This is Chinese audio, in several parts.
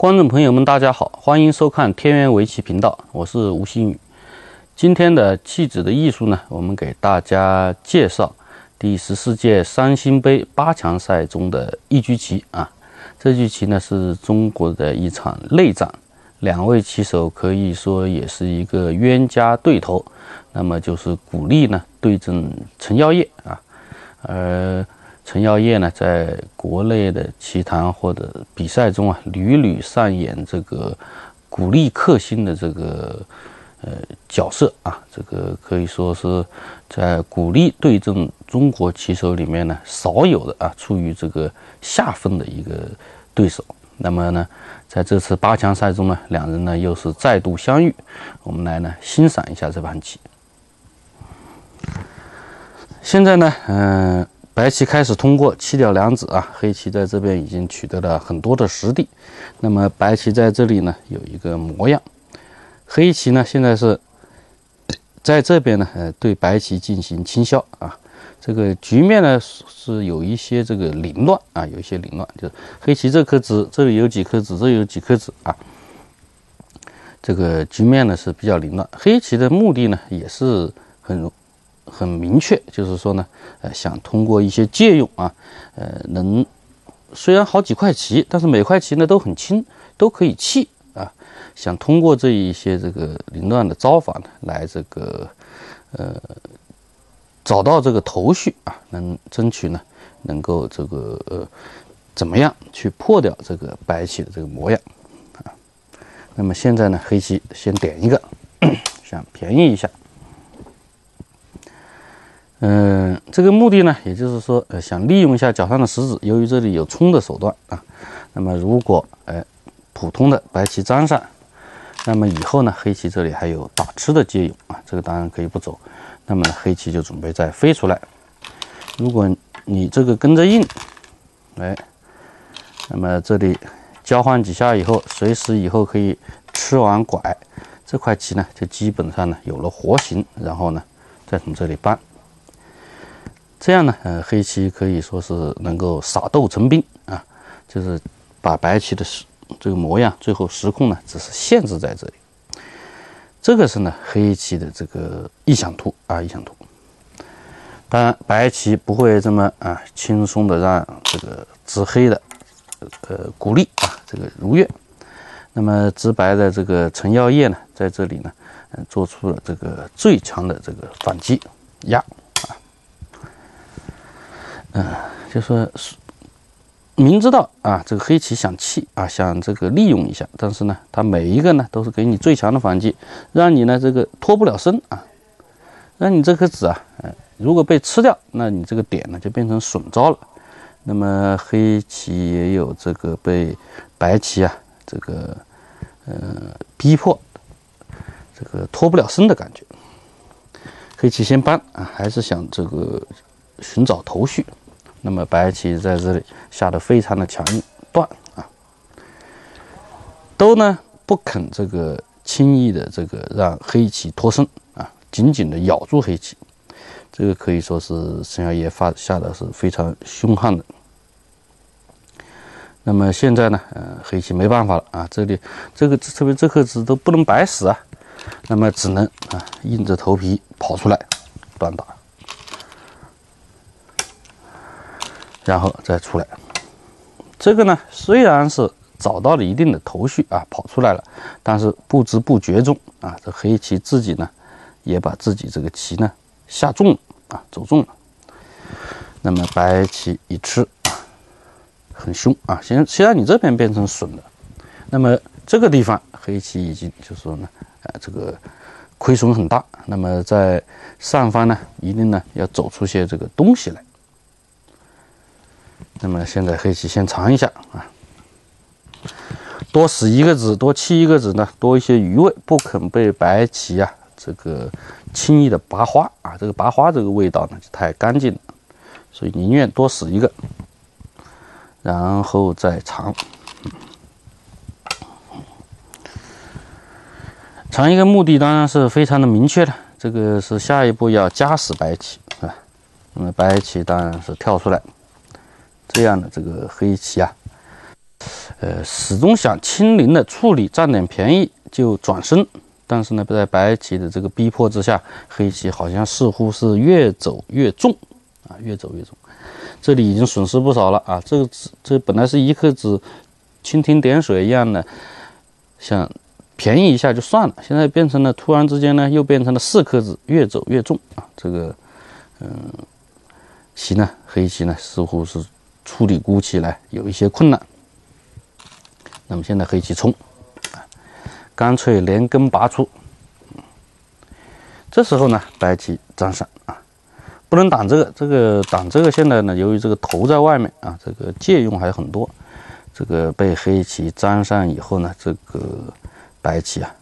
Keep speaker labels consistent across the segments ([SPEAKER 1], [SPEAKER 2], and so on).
[SPEAKER 1] 观众朋友们，大家好，欢迎收看天元围棋频道，我是吴新宇。今天的弃子的艺术呢，我们给大家介绍第十四届三星杯八强赛中的一局棋啊。这局棋呢是中国的一场内战，两位棋手可以说也是一个冤家对头。那么就是古力呢对阵陈耀烨啊，而。陈耀烨呢，在国内的棋坛或者比赛中啊，屡屡上演这个鼓励克星的这个呃角色啊，这个可以说是在鼓励对阵中国棋手里面呢少有的啊，处于这个下风的一个对手。那么呢，在这次八强赛中呢，两人呢又是再度相遇，我们来呢欣赏一下这盘棋。现在呢，嗯。白棋开始通过七掉两子啊，黑棋在这边已经取得了很多的实地。那么白棋在这里呢有一个模样，黑棋呢现在是在这边呢，呃，对白棋进行清消啊。这个局面呢是有一些这个凌乱啊，有一些凌乱，就是黑棋这颗子这里有几颗子，这里有几颗子啊。这个局面呢是比较凌乱，黑棋的目的呢也是很。很明确，就是说呢，呃，想通过一些借用啊，呃，能虽然好几块棋，但是每块棋呢都很轻，都可以弃啊。想通过这一些这个凌乱的招法呢，来这个呃找到这个头绪啊，能争取呢能够这个呃怎么样去破掉这个白棋的这个模样啊。那么现在呢，黑棋先点一个，想便宜一下。嗯，这个目的呢，也就是说，呃，想利用一下脚上的石子，由于这里有冲的手段啊，那么如果，哎，普通的白棋粘上，那么以后呢，黑棋这里还有打吃的借用啊，这个当然可以不走，那么黑棋就准备再飞出来，如果你这个跟着印，哎，那么这里交换几下以后，随时以后可以吃完拐，这块棋呢，就基本上呢有了活形，然后呢，再从这里搬。这样呢，呃，黑棋可以说是能够撒豆成兵啊，就是把白棋的这个模样最后实控呢，只是限制在这里。这个是呢黑棋的这个意想图啊，意想图。当然，白棋不会这么啊轻松的让这个执黑的呃鼓励啊这个如愿。那么执白的这个陈耀烨呢，在这里呢，嗯，做出了这个最强的这个反击压。嗯，就说明知道啊，这个黑棋想弃啊，想这个利用一下，但是呢，它每一个呢都是给你最强的反击，让你呢这个脱不了身啊，让你这颗子啊，呃，如果被吃掉，那你这个点呢就变成损招了。那么黑棋也有这个被白棋啊这个呃逼迫，这个脱不了身的感觉。黑棋先搬啊，还是想这个寻找头绪。那么白棋在这里下的非常的强硬断啊，都呢不肯这个轻易的这个让黑棋脱身啊，紧紧的咬住黑棋，这个可以说是陈耀烨发下的是非常凶悍的。那么现在呢，呃，黑棋没办法了啊，这里这个特别这颗子都不能白死啊，那么只能啊硬着头皮跑出来断打。然后再出来，这个呢虽然是找到了一定的头绪啊，跑出来了，但是不知不觉中啊，这黑棋自己呢也把自己这个棋呢下中了啊，走中了。那么白棋一吃，很凶啊，先先让你这边变成损了。那么这个地方黑棋已经就是说呢，呃，这个亏损很大。那么在上方呢，一定呢要走出些这个东西来。那么现在黑棋先尝一下啊，多死一个子，多弃一个子呢，多一些余味，不肯被白棋啊这个轻易的拔花啊，这个拔花这个味道呢就太干净了，所以宁愿多死一个，然后再尝，尝一个目的当然是非常的明确的，这个是下一步要夹死白棋啊，那么白棋当然是跳出来。这样的这个黑棋啊，呃，始终想亲临的处理，占点便宜就转身。但是呢，在白棋的这个逼迫之下，黑棋好像似乎是越走越重啊，越走越重。这里已经损失不少了啊！这个，这本来是一颗子，蜻蜓点水一样的，想便宜一下就算了，现在变成了突然之间呢，又变成了四颗子，越走越重啊！这个，嗯，棋呢，黑棋呢，似乎是处理孤棋来有一些困难。那么现在黑棋冲，干脆连根拔出。这时候呢，白棋张闪啊。不能挡这个，这个挡这个。现在呢，由于这个头在外面啊，这个借用还很多。这个被黑棋粘上以后呢，这个白棋啊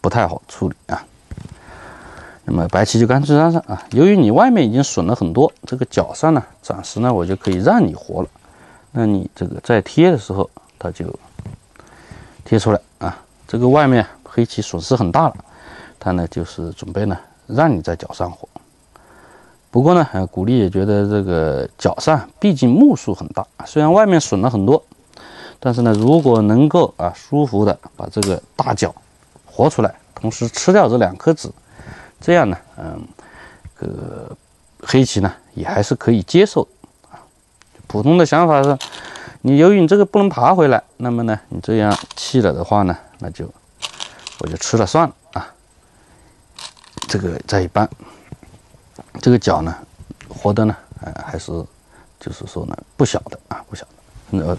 [SPEAKER 1] 不太好处理啊。那么白棋就干脆粘上啊。由于你外面已经损了很多，这个角上呢，暂时呢我就可以让你活了。那你这个在贴的时候，它就贴出来啊。这个外面黑棋损失很大了，它呢就是准备呢让你在角上活。不过呢，呃，古力也觉得这个角上毕竟目数很大，虽然外面损了很多，但是呢，如果能够啊舒服的把这个大角活出来，同时吃掉这两颗子，这样呢，嗯，这个黑棋呢也还是可以接受啊。普通的想法是，你由于你这个不能爬回来，那么呢，你这样弃了的话呢，那就我就吃了算了啊。这个再一般。这个角呢，活的呢，呃，还是就是说呢，不小的啊，不小的。呃，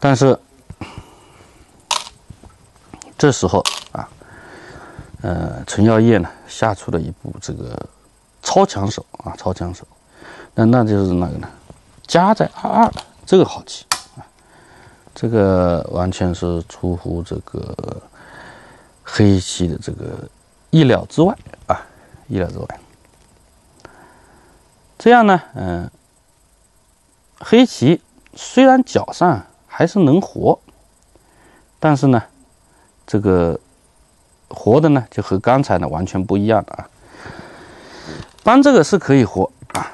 [SPEAKER 1] 但是这时候，呃，陈耀烨呢下出了一步这个超强手啊，超强手。那那就是那个呢，加在二二，这个好棋啊，这个完全是出乎这个黑棋的这个意料之外啊，意料之外。这样呢，嗯，黑棋虽然角上还是能活，但是呢，这个活的呢就和刚才呢完全不一样了啊。搬这个是可以活啊，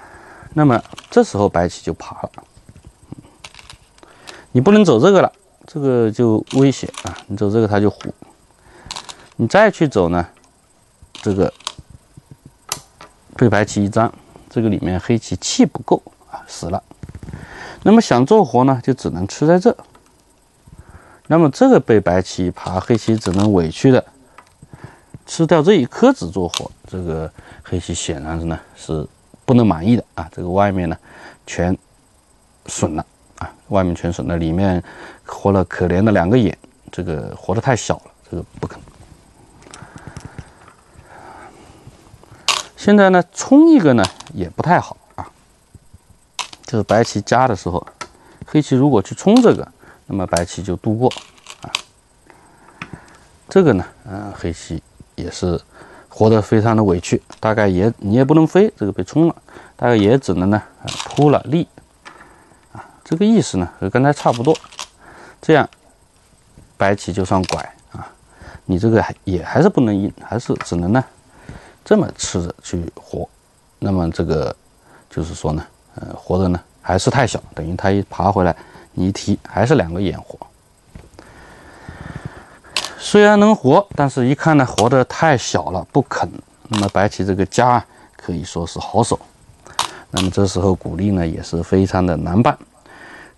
[SPEAKER 1] 那么这时候白棋就爬了，你不能走这个了，这个就危险啊，你走这个它就虎，你再去走呢，这个被白棋一张。这个里面黑棋气不够啊，死了。那么想做活呢，就只能吃在这。那么这个被白棋爬，黑棋只能委屈的吃掉这一颗子做活。这个黑棋显然是呢是不能满意的啊。这个外面呢全损了啊，外面全损了，里面活了可怜的两个眼，这个活的太小了，这个不可能。现在呢，冲一个呢也不太好啊。就是白棋夹的时候，黑棋如果去冲这个，那么白棋就渡过啊。这个呢，嗯，黑棋也是活得非常的委屈，大概也你也不能飞，这个被冲了，大概也只能呢扑了立啊。这个意思呢和刚才差不多，这样白棋就算拐啊，你这个还也还是不能赢，还是只能呢。这么吃着去活，那么这个就是说呢，呃，活的呢还是太小，等于它一爬回来，你一提还是两个眼活。虽然能活，但是一看呢，活的太小了，不肯。那么白棋这个家可以说是好手。那么这时候鼓励呢也是非常的难办，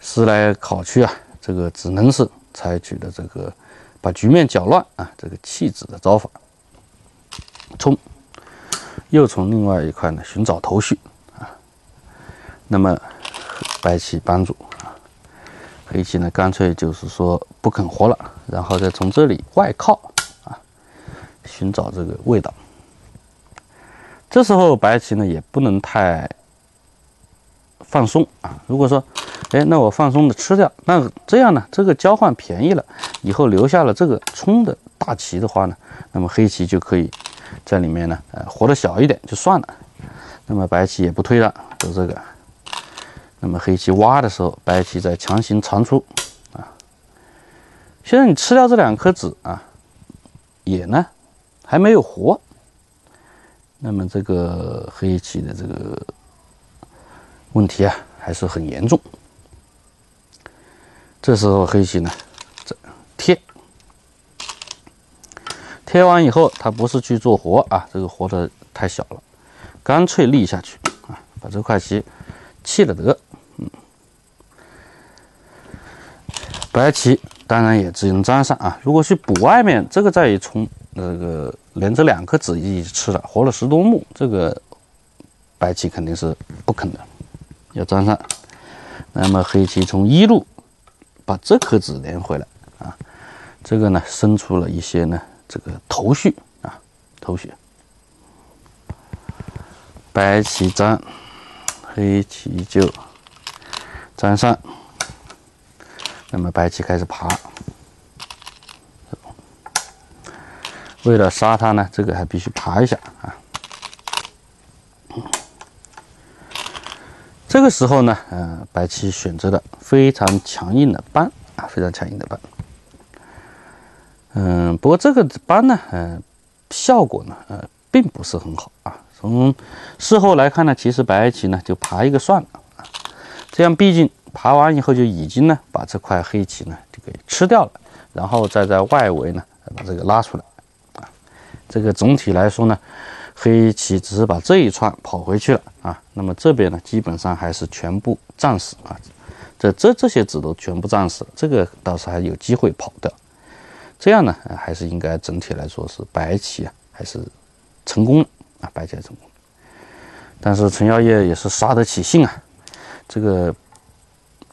[SPEAKER 1] 思来考去啊，这个只能是采取的这个把局面搅乱啊，这个弃子的招法，冲。又从另外一块呢寻找头绪啊，那么白棋帮助，黑棋呢干脆就是说不肯活了，然后再从这里外靠啊，寻找这个味道。这时候白棋呢也不能太放松啊，如果说哎那我放松的吃掉，那这样呢这个交换便宜了，以后留下了这个冲的大棋的话呢，那么黑棋就可以。在里面呢，呃，活的小一点就算了。那么白棋也不推了，走这个。那么黑棋挖的时候，白棋在强行长出啊。现在你吃掉这两颗子啊，也呢还没有活。那么这个黑棋的这个问题啊，还是很严重。这时候黑棋呢，这贴，贴完以后，他不是去做活啊，这个活的太小了，干脆立下去啊，把这块棋弃了得。嗯，白棋当然也只能粘上啊。如果去补外面，这个再一冲，那个连着两颗子一起吃了，活了十多目，这个白棋肯定是不肯的，要粘上。那么黑棋从一路。把这颗子连回来啊，这个呢生出了一些呢这个头绪啊头绪，白棋粘，黑棋就粘上，那么白棋开始爬，为了杀它呢，这个还必须爬一下啊。这个时候呢，嗯，白棋选择了非常强硬的扳啊，非常强硬的扳。嗯，不过这个扳呢，嗯，效果呢，呃，并不是很好啊。从事后来看呢，其实白棋呢就爬一个算了啊，这样毕竟爬完以后就已经呢把这块黑棋呢就给吃掉了，然后再在外围呢把这个拉出来啊。这个总体来说呢。黑棋只是把这一串跑回去了啊，那么这边呢，基本上还是全部战死啊，这这这些子都全部战死，这个倒是还有机会跑掉，这样呢，还是应该整体来说是白棋啊，还是成功了啊，白棋成功。但是陈耀业也是杀得起兴啊，这个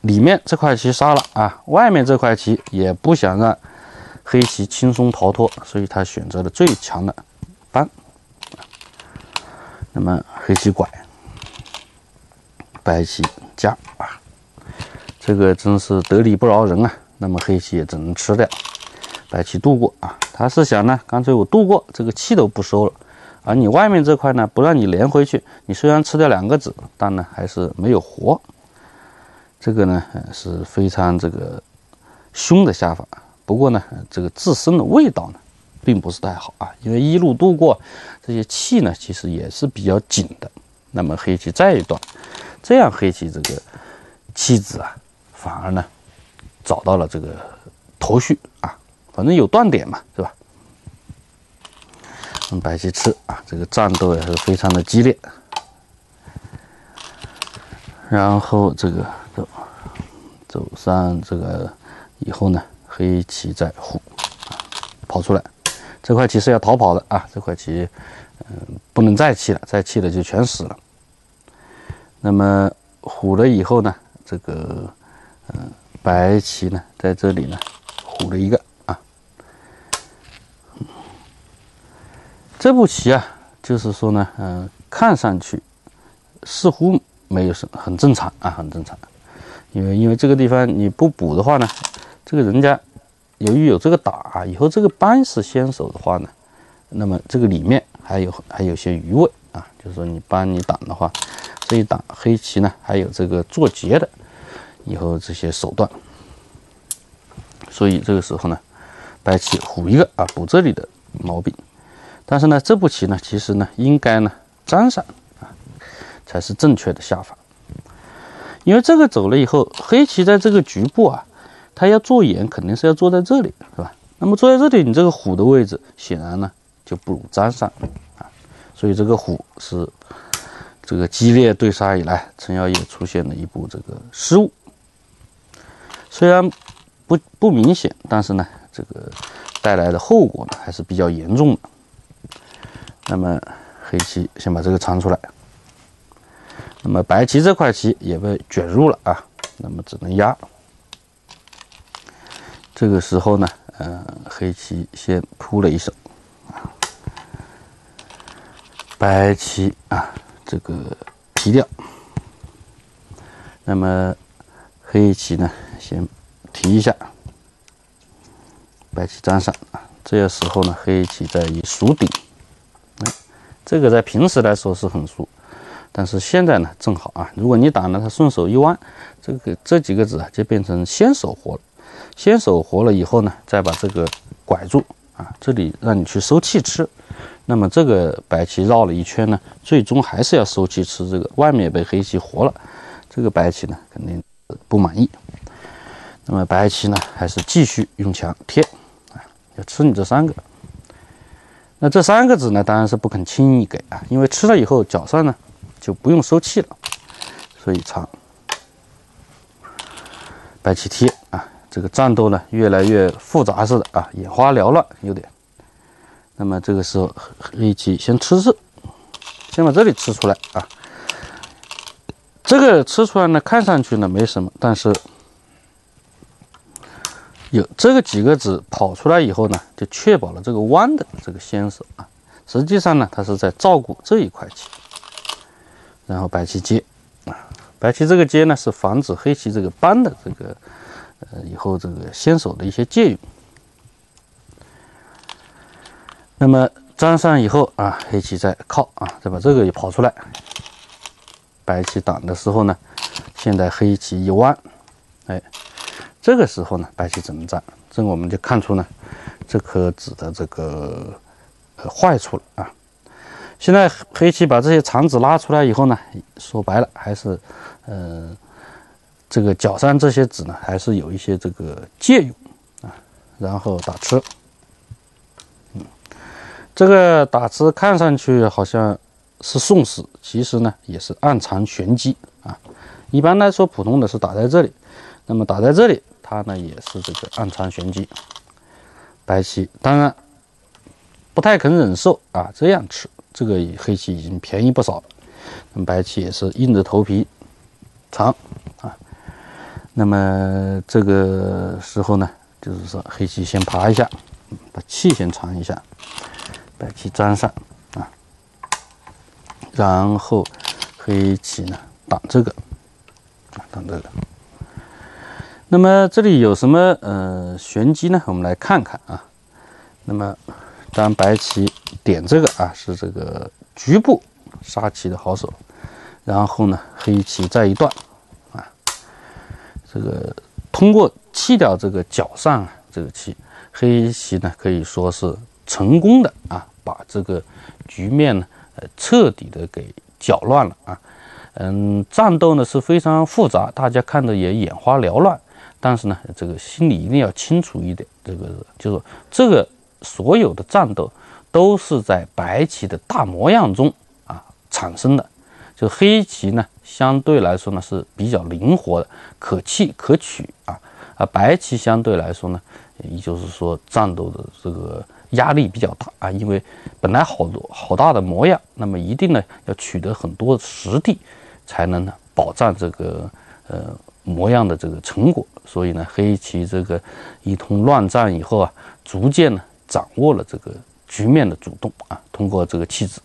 [SPEAKER 1] 里面这块棋杀了啊，外面这块棋也不想让黑棋轻松逃脱，所以他选择了最强的搬。那么黑棋拐，白棋夹啊，这个真是得理不饶人啊。那么黑棋也只能吃掉，白棋渡过啊。他是想呢，干脆我渡过，这个气都不收了，而你外面这块呢，不让你连回去。你虽然吃掉两个子，但呢还是没有活。这个呢是非常这个凶的下法。不过呢，这个自身的味道呢。并不是太好啊，因为一路度过这些气呢，其实也是比较紧的。那么黑棋再一断，这样黑棋这个气子啊，反而呢找到了这个头绪啊，反正有断点嘛，是吧？白棋吃啊，这个战斗也是非常的激烈。然后这个走走上这个以后呢，黑棋再虎跑出来。这块棋是要逃跑的啊！这块棋，嗯，不能再弃了，再弃了就全死了。那么虎了以后呢，这个，嗯，白棋呢，在这里呢，虎了一个啊。这步棋啊，就是说呢，嗯，看上去似乎没有什么，很正常啊，很正常。因为因为这个地方你不补的话呢，这个人家。由于有这个打，以后这个扳是先手的话呢，那么这个里面还有还有些余味啊，就是说你扳你挡的话，这一挡黑棋呢还有这个做劫的，以后这些手段，所以这个时候呢，白棋虎一个啊补这里的毛病，但是呢这步棋呢其实呢应该呢粘上啊才是正确的下法，因为这个走了以后，黑棋在这个局部啊。他要做眼，肯定是要坐在这里，是吧？那么坐在这里，你这个虎的位置显然呢就不如粘上啊，所以这个虎是这个激烈对杀以来，陈耀也出现了一步这个失误，虽然不不明显，但是呢，这个带来的后果呢还是比较严重的。那么黑棋先把这个藏出来，那么白棋这块棋也被卷入了啊，那么只能压。这个时候呢，嗯，黑棋先扑了一手，白棋啊，这个提掉，那么黑棋呢，先提一下，白棋粘上。这个时候呢，黑棋再以熟顶，这个在平时来说是很熟，但是现在呢，正好啊，如果你打了它顺手一弯，这个这几个子啊，就变成先手活了。先手活了以后呢，再把这个拐住啊，这里让你去收气吃，那么这个白棋绕了一圈呢，最终还是要收气吃，这个外面被黑棋活了，这个白棋呢肯定不满意。那么白棋呢，还是继续用墙贴啊，要吃你这三个。那这三个子呢，当然是不肯轻易给啊，因为吃了以后脚上呢就不用收气了，所以长白棋贴啊，这个战斗呢越来越复杂似的啊，眼花缭乱有点。那么这个时候黑棋先吃吃，先把这里吃出来啊。这个吃出来呢，看上去呢没什么，但是。有这个几个子跑出来以后呢，就确保了这个弯的这个先手啊。实际上呢，它是在照顾这一块棋。然后白棋接啊，白棋这个接呢是防止黑棋这个扳的这个呃以后这个先手的一些借用。那么粘上以后啊，黑棋再靠啊，再把这个也跑出来。白棋挡的时候呢，现在黑棋一弯，哎。这个时候呢，白棋只能站，这我们就看出呢，这颗子的这个呃坏处了啊。现在黑棋把这些长子拉出来以后呢，说白了还是，呃，这个角上这些子呢，还是有一些这个借用啊。然后打吃，嗯，这个打吃看上去好像是送死，其实呢也是暗藏玄机啊。一般来说，普通的是打在这里。那么打在这里，它呢也是这个暗藏玄机。白棋当然不太肯忍受啊，这样吃，这个黑棋已经便宜不少了。那么白棋也是硬着头皮长啊。那么这个时候呢，就是说黑棋先爬一下，把气先藏一下，白棋粘上啊，然后黑棋呢挡这个，挡这个。那么这里有什么呃玄机呢？我们来看看啊。那么当白棋点这个啊，是这个局部杀棋的好手。然后呢，黑棋再一断啊，这个通过弃掉这个角上啊这个棋，黑棋呢可以说是成功的啊，把这个局面呢呃彻底的给搅乱了啊。嗯，战斗呢是非常复杂，大家看的也眼花缭乱。但是呢，这个心里一定要清楚一点，这个就是这个所有的战斗都是在白棋的大模样中啊产生的，就黑棋呢相对来说呢是比较灵活的，可弃可取啊，啊白棋相对来说呢，也就是说战斗的这个压力比较大啊，因为本来好多好大的模样，那么一定呢要取得很多实地，才能呢保障这个呃。模样的这个成果，所以呢，黑棋这个一通乱战以后啊，逐渐呢掌握了这个局面的主动啊，通过这个弃子。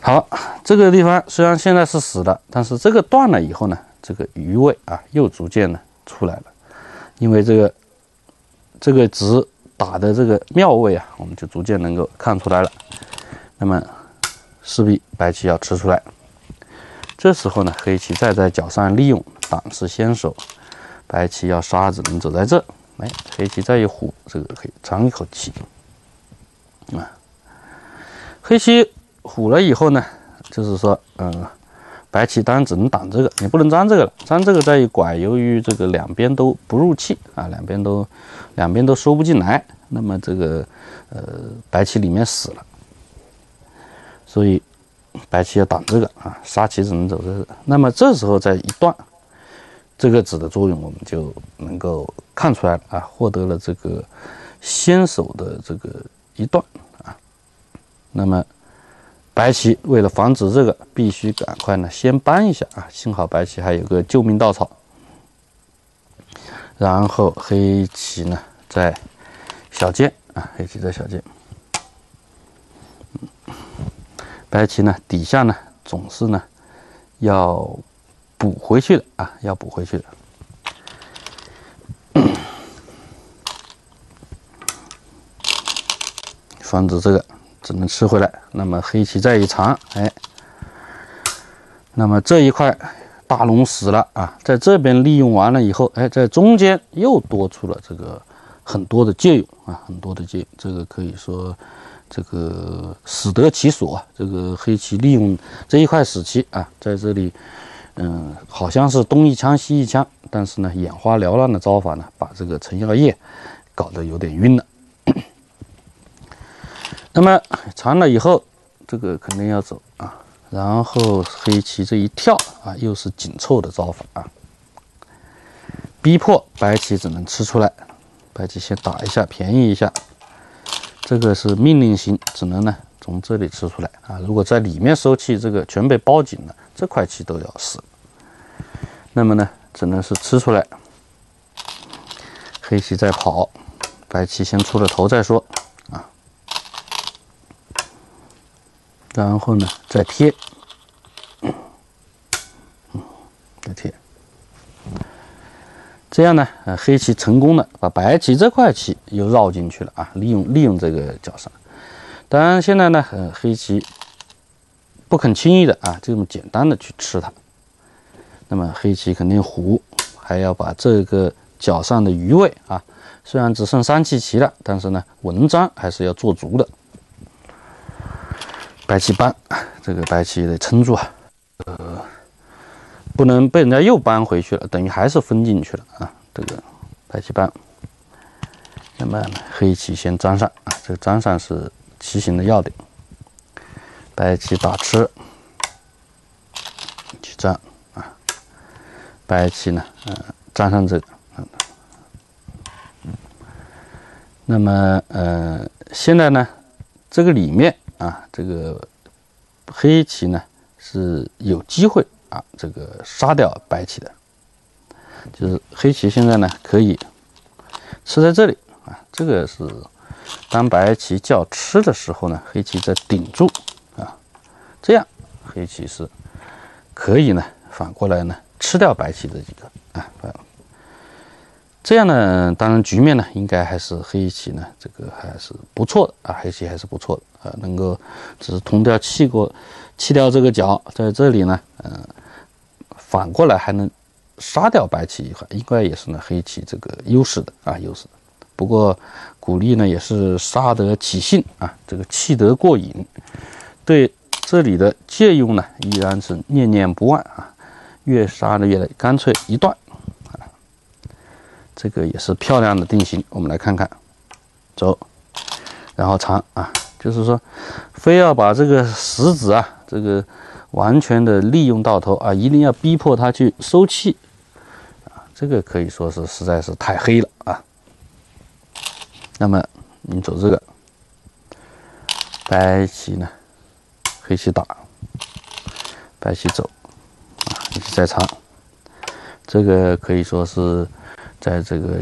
[SPEAKER 1] 好，这个地方虽然现在是死的，但是这个断了以后呢，这个余味啊又逐渐呢出来了，因为这个这个子打的这个妙位啊，我们就逐渐能够看出来了。那么势必白棋要吃出来。这时候呢，黑棋再在角上利用挡是先手，白棋要杀只能走在这。哎，黑棋再一虎，这个可以长一口气啊。黑棋虎了以后呢，就是说，嗯，白棋当然只能挡这个，你不能粘这个了。粘这个再一拐，由于这个两边都不入气啊，两边都两边都收不进来，那么这个呃白棋里面死了，所以。白棋要挡这个啊，杀棋只能走这个。那么这时候再一断，这个子的作用我们就能够看出来了啊，获得了这个先手的这个一段啊。那么白棋为了防止这个，必须赶快呢先搬一下啊。幸好白棋还有个救命稻草。然后黑棋呢在小尖啊，黑棋在小尖。白棋呢，底下呢总是呢要补回去的啊，要补回去的。防止这个只能吃回来。那么黑棋再一长，哎，那么这一块大龙死了啊，在这边利用完了以后，哎，在中间又多出了这个很多的借用啊，很多的借，这个可以说。这个死得其所！这个黑棋利用这一块死棋啊，在这里，嗯，好像是东一枪西一枪，但是呢，眼花缭乱的招法呢，把这个陈耀烨搞得有点晕了。那么长了以后，这个肯定要走啊。然后黑棋这一跳啊，又是紧凑的招法啊，逼迫白棋只能吃出来。白棋先打一下，便宜一下。这个是命令型，只能呢从这里吃出来啊。如果在里面收气，这个全被包紧了，这块棋都要死。那么呢，只能是吃出来。黑棋在跑，白棋先出了头再说啊。然后呢，再贴，再贴。这样呢，呃，黑棋成功的把白棋这块棋又绕进去了啊，利用利用这个角上。当然现在呢，呃，黑棋不肯轻易的啊，这么简单的去吃它。那么黑棋肯定胡，还要把这个角上的余位啊，虽然只剩三七棋了，但是呢，文章还是要做足的。白棋搬，这个白棋得撑住啊，呃，不能被人家又搬回去了，等于还是分进去了啊。这个白棋搬，那么黑棋先粘上啊，这个粘上是棋形的要点。白棋打吃，去粘。白棋呢，嗯，粘上这个，嗯，那么，呃，现在呢，这个里面啊，这个黑棋呢是有机会啊，这个杀掉白棋的，就是黑棋现在呢可以吃在这里啊，这个是当白棋叫吃的时候呢，黑棋在顶住啊，这样黑棋是可以呢反过来呢。吃掉白棋的几个啊，这样呢，当然局面呢，应该还是黑棋呢，这个还是不错的啊，黑棋还是不错的啊，能够只是通掉气过，弃掉这个角，在这里呢，嗯，反过来还能杀掉白棋一块，应该也是呢黑棋这个优势的啊，优势。不过鼓励呢也是杀得起兴啊，这个气得过瘾，对这里的借用呢依然是念念不忘啊。越杀的越来，干脆一断，啊，这个也是漂亮的定型。我们来看看，走，然后长啊，就是说，非要把这个石子啊，这个完全的利用到头啊，一定要逼迫他去收气，啊，这个可以说是实在是太黑了啊。那么你走这个，白棋呢，黑棋打，白棋走啊，你。在长，这个可以说是在这个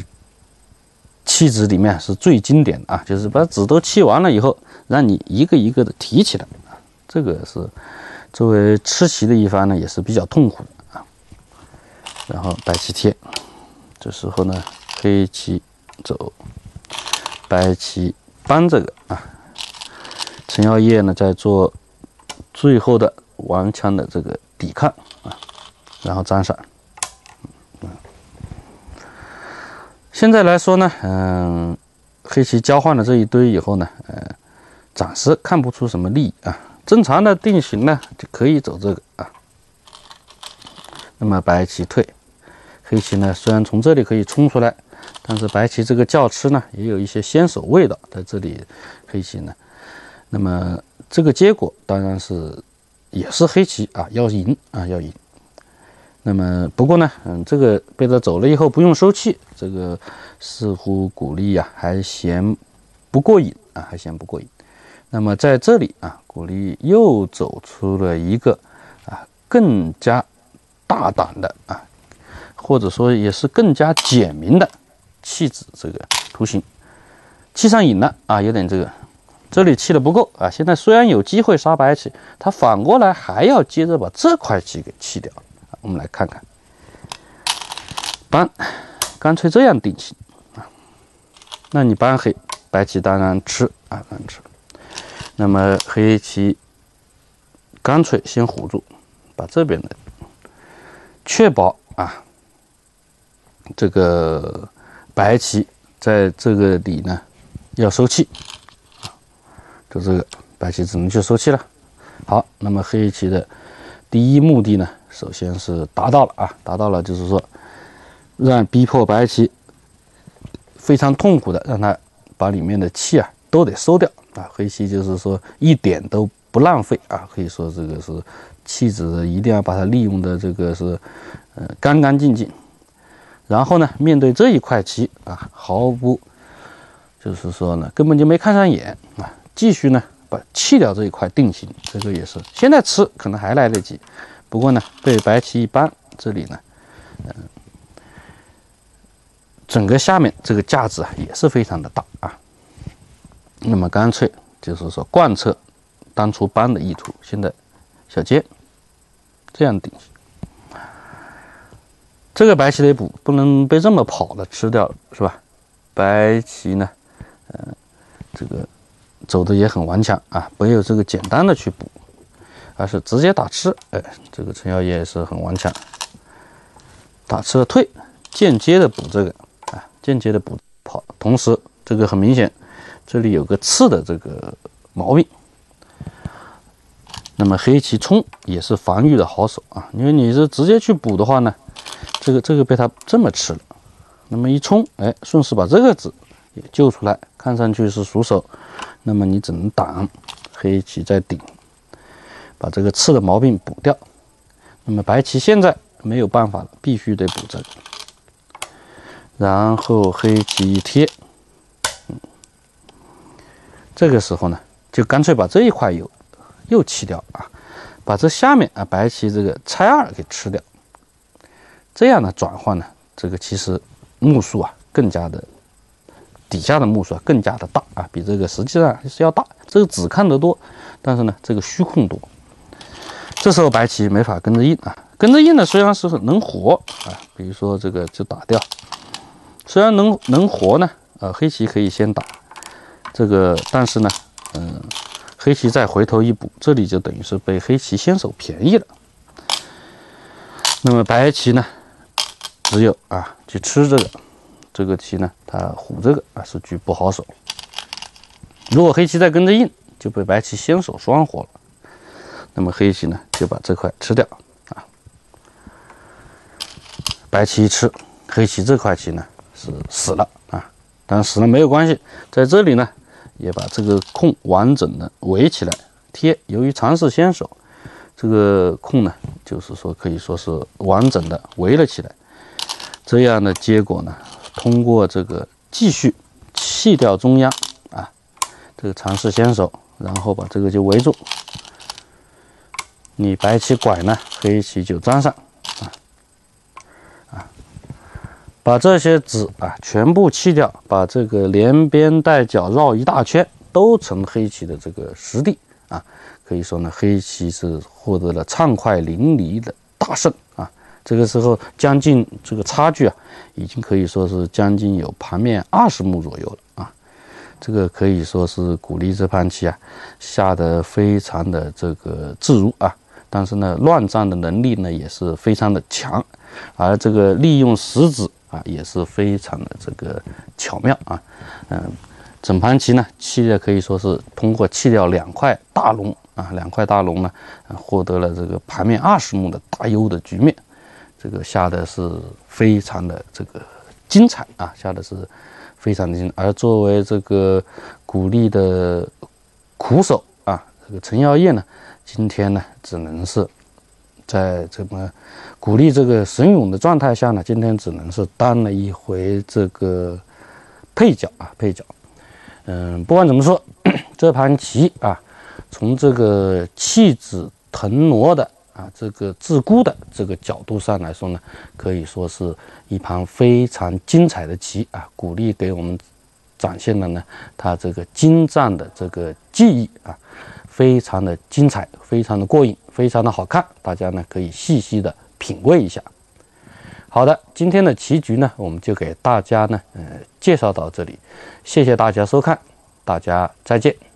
[SPEAKER 1] 弃子里面是最经典的啊，就是把子都弃完了以后，让你一个一个的提起来啊，这个是作为吃棋的一方呢，也是比较痛苦的啊。然后白棋贴，这时候呢，黑棋走，白棋搬这个啊，陈耀烨呢在做最后的顽强的这个抵抗啊。然后粘上，嗯，现在来说呢，嗯，黑棋交换了这一堆以后呢，呃，暂时看不出什么利益啊。正常的定型呢，就可以走这个啊。那么白棋退，黑棋呢，虽然从这里可以冲出来，但是白棋这个叫吃呢，也有一些先手味道在这里。黑棋呢，那么这个结果当然是也是黑棋啊，要赢啊，要赢。那么不过呢，嗯，这个被他走了以后不用收气，这个似乎鼓励呀还嫌不过瘾啊，还嫌不过瘾。那么在这里啊，鼓励又走出了一个啊更加大胆的啊，或者说也是更加简明的弃子这个图形，弃上瘾了啊，有点这个，这里弃的不够啊，现在虽然有机会杀白棋，他反过来还要接着把这块棋给弃掉。我们来看看，搬，干脆这样定型啊。那你搬黑，白棋当然吃啊，当然吃。那么黑棋干脆先唬住，把这边的确保啊，这个白棋在这个里呢要收气，就这个白棋只能去收气了。好，那么黑棋的第一目的呢？首先是达到了啊，达到了，就是说让逼迫白棋非常痛苦的让他把里面的气啊都得收掉啊。黑棋就是说一点都不浪费啊，可以说这个是弃子一定要把它利用的这个是呃干干净净。然后呢，面对这一块棋啊，毫不就是说呢，根本就没看上眼啊，继续呢把弃掉这一块定型，这个也是现在吃可能还来得及，不过呢，对白棋一般，这里呢，嗯，整个下面这个价值啊也是非常的大啊，那么干脆就是说贯彻当初搬的意图，现在小尖这样顶。这个白棋得补，不能被这么跑的吃掉，是吧？白棋呢，嗯，这个走的也很顽强啊，没有这个简单的去补，而是直接打吃。哎，这个陈耀烨也是很顽强，打吃了退，间接的补这个啊，间接的补跑。同时，这个很明显，这里有个刺的这个毛病。那么黑棋冲也是防御的好手啊，因为你是直接去补的话呢。这个这个被他这么吃了，那么一冲，哎，顺势把这个子也救出来，看上去是熟手，那么你只能挡，黑棋再顶，把这个刺的毛病补掉。那么白棋现在没有办法了，必须得补这个。然后黑棋一贴，这个时候呢，就干脆把这一块又又弃掉啊，把这下面啊白棋这个拆二给吃掉。这样的转换呢，这个其实目数啊更加的底下的目数啊更加的大啊，比这个实际上是要大。这个只看得多，但是呢这个虚空多。这时候白棋没法跟着应啊，跟着应呢虽然是能活啊，比如说这个就打掉，虽然能能活呢，呃黑棋可以先打这个，但是呢，嗯黑棋再回头一补，这里就等于是被黑棋先手便宜了。那么白棋呢？只有啊，去吃这个，这个棋呢，它虎这个啊是局不好手。如果黑棋再跟着应，就被白棋先手双活了。那么黑棋呢，就把这块吃掉啊。白棋一吃，黑棋这块棋呢是死了啊。但死了没有关系，在这里呢，也把这个空完整的围起来贴。由于尝试先手，这个空呢，就是说可以说是完整的围了起来。这样的结果呢，通过这个继续弃掉中央啊，这个尝试先手，然后把这个就围住。你白棋拐呢，黑棋就粘上啊啊，把这些子啊全部弃掉，把这个连边带角绕一大圈，都成黑棋的这个实地啊。可以说呢，黑棋是获得了畅快淋漓的大胜啊。这个时候，将近这个差距啊，已经可以说是将近有盘面二十目左右了啊。这个可以说是鼓励这盘棋啊，下得非常的这个自如啊。但是呢，乱战的能力呢也是非常的强，而这个利用石子啊也是非常的这个巧妙啊。嗯，整盘棋呢，弃的可以说是通过弃掉两块大龙啊，两块大龙呢，获得了这个盘面二十目的大优的局面。这个下的是非常的这个精彩啊，下的是非常的精彩。而作为这个鼓励的苦手啊，这个陈耀烨呢，今天呢只能是在这么鼓励这个神勇的状态下呢，今天只能是当了一回这个配角啊，配角。嗯，不管怎么说，这盘棋啊，从这个气子腾挪的。啊，这个自孤的这个角度上来说呢，可以说是一盘非常精彩的棋啊！鼓励给我们展现了呢，他这个精湛的这个技艺啊，非常的精彩，非常的过瘾，非常的好看，大家呢可以细细的品味一下。好的，今天的棋局呢，我们就给大家呢，呃，介绍到这里，谢谢大家收看，大家再见。